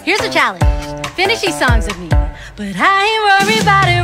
Here's a challenge. Finish these songs with me. But I ain't worried about it